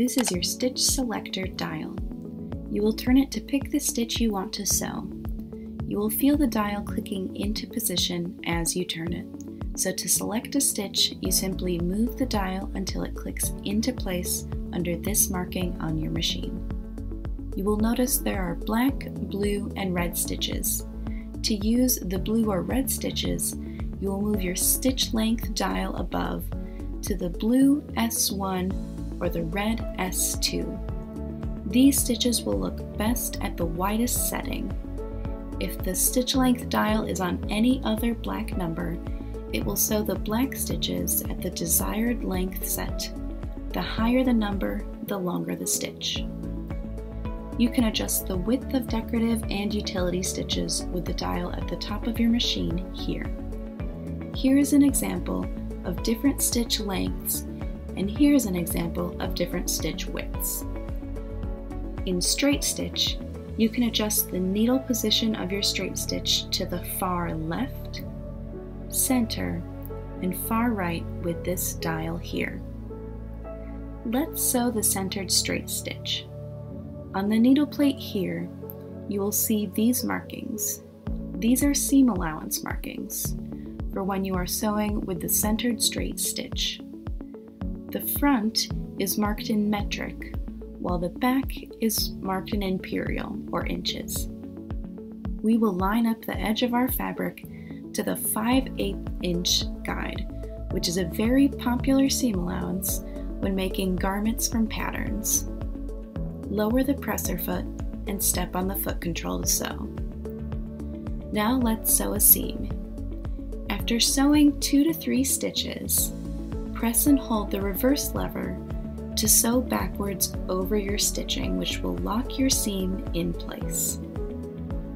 This is your stitch selector dial. You will turn it to pick the stitch you want to sew. You will feel the dial clicking into position as you turn it. So to select a stitch, you simply move the dial until it clicks into place under this marking on your machine. You will notice there are black, blue, and red stitches. To use the blue or red stitches, you will move your stitch length dial above to the blue S1 or the red S2. These stitches will look best at the widest setting. If the stitch length dial is on any other black number, it will sew the black stitches at the desired length set. The higher the number, the longer the stitch. You can adjust the width of decorative and utility stitches with the dial at the top of your machine here. Here is an example of different stitch lengths and here's an example of different stitch widths. In straight stitch, you can adjust the needle position of your straight stitch to the far left, center, and far right with this dial here. Let's sew the centered straight stitch. On the needle plate here, you will see these markings. These are seam allowance markings for when you are sewing with the centered straight stitch. The front is marked in metric, while the back is marked in imperial, or inches. We will line up the edge of our fabric to the 5 8 inch guide, which is a very popular seam allowance when making garments from patterns. Lower the presser foot and step on the foot control to sew. Now let's sew a seam. After sewing 2 to 3 stitches, press and hold the reverse lever to sew backwards over your stitching, which will lock your seam in place.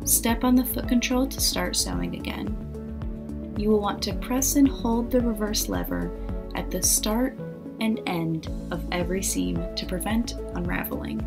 Step on the foot control to start sewing again. You will want to press and hold the reverse lever at the start and end of every seam to prevent unraveling.